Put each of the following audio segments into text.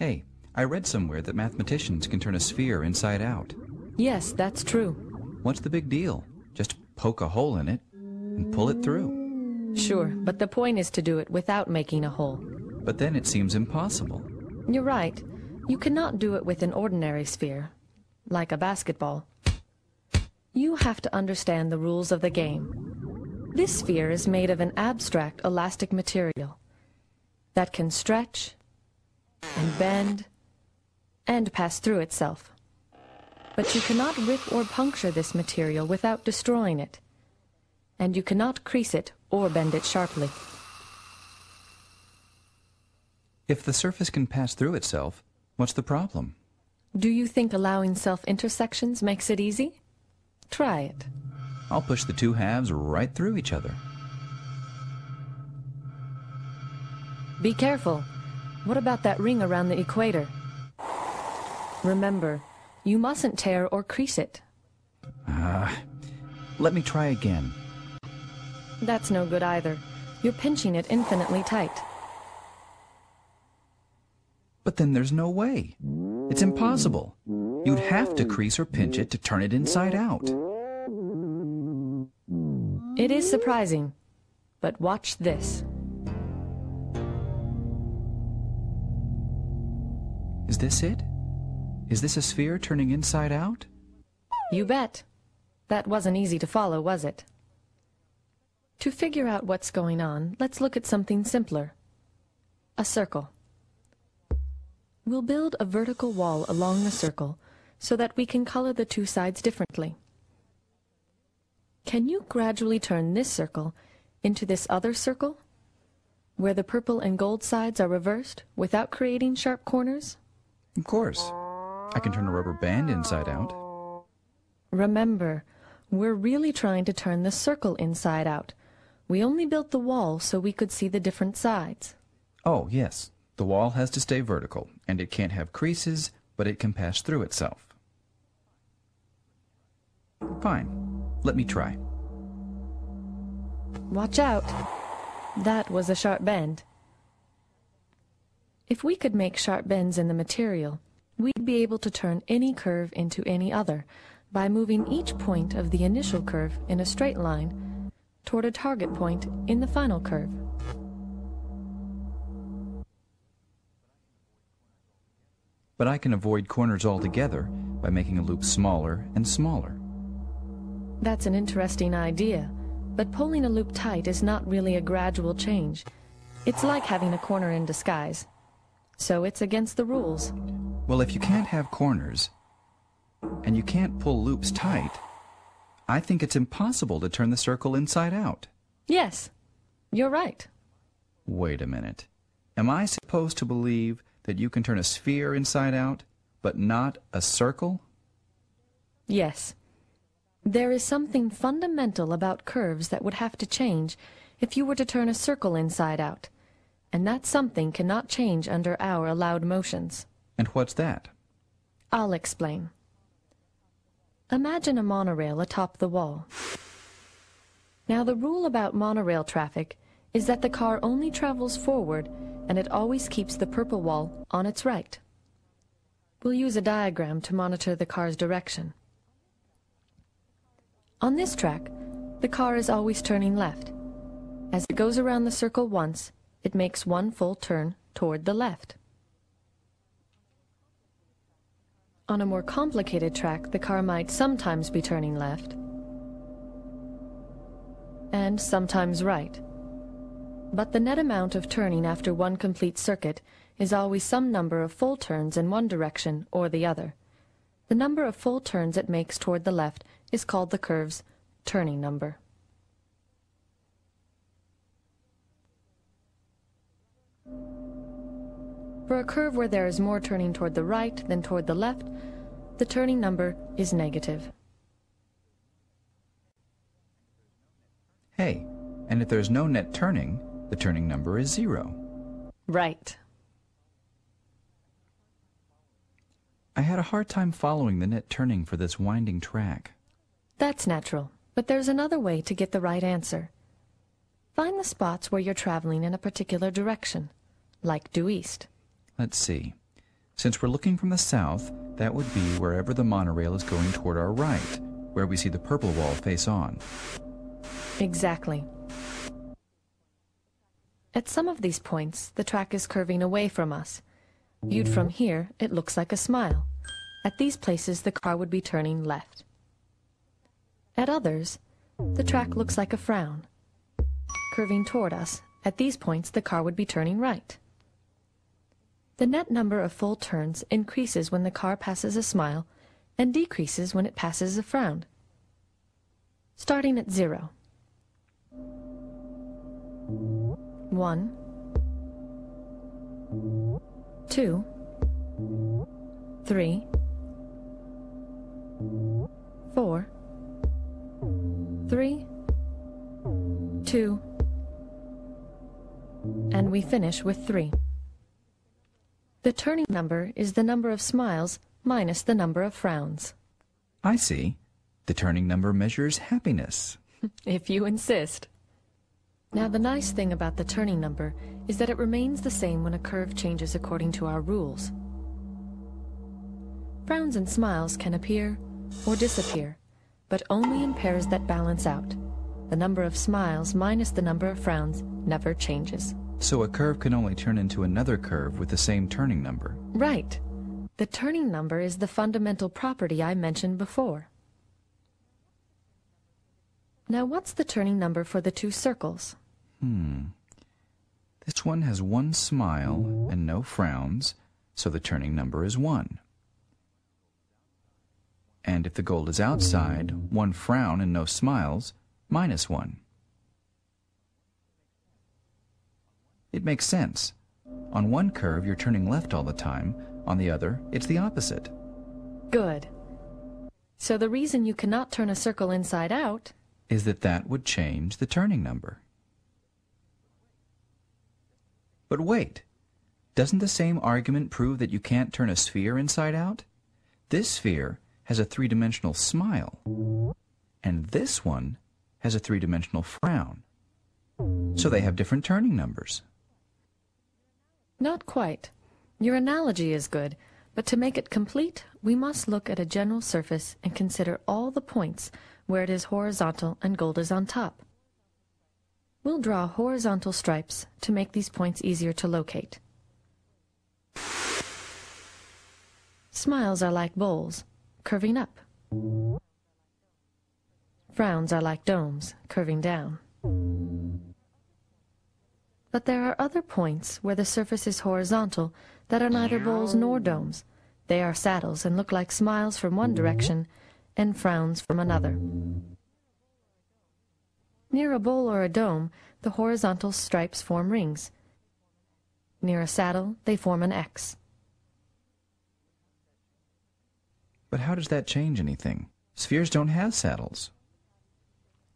Hey, I read somewhere that mathematicians can turn a sphere inside out. Yes, that's true. What's the big deal? Just poke a hole in it and pull it through. Sure, but the point is to do it without making a hole. But then it seems impossible. You're right. You cannot do it with an ordinary sphere, like a basketball. You have to understand the rules of the game. This sphere is made of an abstract elastic material that can stretch and bend and pass through itself. But you cannot rip or puncture this material without destroying it, and you cannot crease it or bend it sharply. If the surface can pass through itself, what's the problem? Do you think allowing self-intersections makes it easy? Try it. I'll push the two halves right through each other. Be careful. What about that ring around the equator? Remember, you mustn't tear or crease it. Ah, let me try again. That's no good either. You're pinching it infinitely tight. But then there's no way. It's impossible. You'd have to crease or pinch it to turn it inside out. It is surprising, but watch this. Is this it? Is this a sphere turning inside out? You bet. That wasn't easy to follow, was it? To figure out what's going on, let's look at something simpler. A circle. We'll build a vertical wall along the circle so that we can color the two sides differently. Can you gradually turn this circle into this other circle, where the purple and gold sides are reversed without creating sharp corners? Of course. I can turn a rubber band inside out. Remember, we're really trying to turn the circle inside out. We only built the wall so we could see the different sides. Oh, yes. The wall has to stay vertical, and it can't have creases, but it can pass through itself. Fine. Let me try. Watch out. That was a sharp bend. If we could make sharp bends in the material, we'd be able to turn any curve into any other by moving each point of the initial curve in a straight line toward a target point in the final curve. But I can avoid corners altogether by making a loop smaller and smaller. That's an interesting idea, but pulling a loop tight is not really a gradual change. It's like having a corner in disguise. So it's against the rules. Well, if you can't have corners, and you can't pull loops tight, I think it's impossible to turn the circle inside out. Yes, you're right. Wait a minute. Am I supposed to believe that you can turn a sphere inside out, but not a circle? Yes. There is something fundamental about curves that would have to change if you were to turn a circle inside out, and that something cannot change under our allowed motions. And what's that? I'll explain. Imagine a monorail atop the wall. Now the rule about monorail traffic is that the car only travels forward and it always keeps the purple wall on its right. We'll use a diagram to monitor the car's direction. On this track, the car is always turning left. As it goes around the circle once, it makes one full turn toward the left. On a more complicated track, the car might sometimes be turning left and sometimes right. But the net amount of turning after one complete circuit is always some number of full turns in one direction or the other. The number of full turns it makes toward the left is called the curve's turning number. For a curve where there is more turning toward the right than toward the left, the turning number is negative. Hey, and if there's no net turning, the turning number is zero. Right. I had a hard time following the net turning for this winding track. That's natural, but there's another way to get the right answer. Find the spots where you're traveling in a particular direction, like due east. Let's see. Since we're looking from the south, that would be wherever the monorail is going toward our right, where we see the purple wall face on. Exactly. At some of these points, the track is curving away from us. Viewed from here, it looks like a smile. At these places, the car would be turning left. At others, the track looks like a frown. Curving toward us, at these points, the car would be turning right. The net number of full turns increases when the car passes a smile and decreases when it passes a frown. Starting at zero. One, two, three, four, three, two, and we finish with three. The turning number is the number of smiles minus the number of frowns. I see. The turning number measures happiness. If you insist. Now, the nice thing about the turning number is that it remains the same when a curve changes according to our rules. Frowns and smiles can appear or disappear, but only in pairs that balance out. The number of smiles minus the number of frowns never changes. So a curve can only turn into another curve with the same turning number. Right. The turning number is the fundamental property I mentioned before. Now, what's the turning number for the two circles? Hmm. This one has one smile and no frowns, so the turning number is 1. And if the gold is outside, one frown and no smiles, minus 1. It makes sense. On one curve, you're turning left all the time. On the other, it's the opposite. Good. So the reason you cannot turn a circle inside out Is that that would change the turning number. But wait, doesn't the same argument prove that you can't turn a sphere inside out? This sphere has a three-dimensional smile, and this one has a three-dimensional frown. So they have different turning numbers. Not quite. Your analogy is good, but to make it complete, we must look at a general surface and consider all the points where it is horizontal and gold is on top. We'll draw horizontal stripes to make these points easier to locate. Smiles are like bowls, curving up. Frowns are like domes, curving down. But there are other points where the surface is horizontal that are neither bowls nor domes. They are saddles and look like smiles from one direction and frowns from another. Near a bowl or a dome, the horizontal stripes form rings. Near a saddle, they form an X. But how does that change anything? Spheres don't have saddles.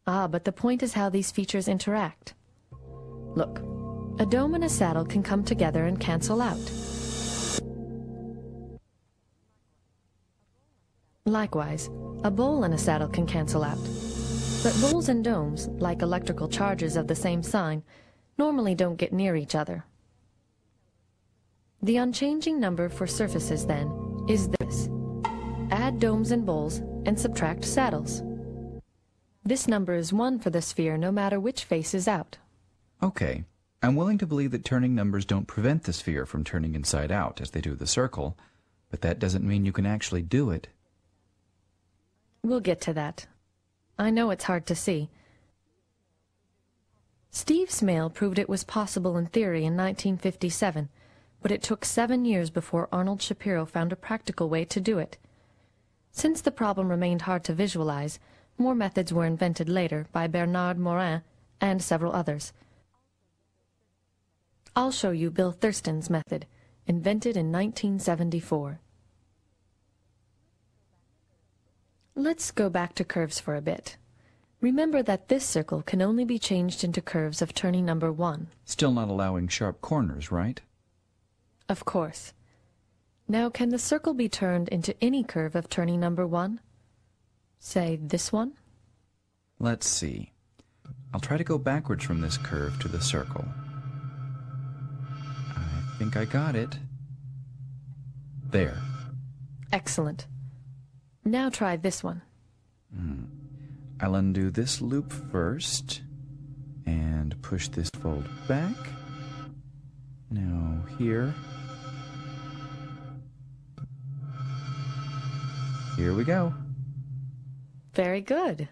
Ah, but the point is how these features interact. Look, a dome and a saddle can come together and cancel out. Likewise, a bowl and a saddle can cancel out. But bowls and domes, like electrical charges of the same sign, normally don't get near each other. The unchanging number for surfaces, then, is this. Add domes and bowls and subtract saddles. This number is 1 for the sphere no matter which face is out. Okay, I'm willing to believe that turning numbers don't prevent the sphere from turning inside out as they do the circle, but that doesn't mean you can actually do it. We'll get to that. I know it's hard to see. Steve Smale proved it was possible in theory in 1957, but it took seven years before Arnold Shapiro found a practical way to do it. Since the problem remained hard to visualize, more methods were invented later by Bernard Morin and several others. I'll show you Bill Thurston's method, invented in 1974. Let's go back to curves for a bit. Remember that this circle can only be changed into curves of turning number 1. Still not allowing sharp corners, right? Of course. Now, can the circle be turned into any curve of turning number 1? Say this one? Let's see. I'll try to go backwards from this curve to the circle. Think I got it. There. Excellent. Now try this one. Hmm. I'll undo this loop first and push this fold back. Now here. Here we go. Very good.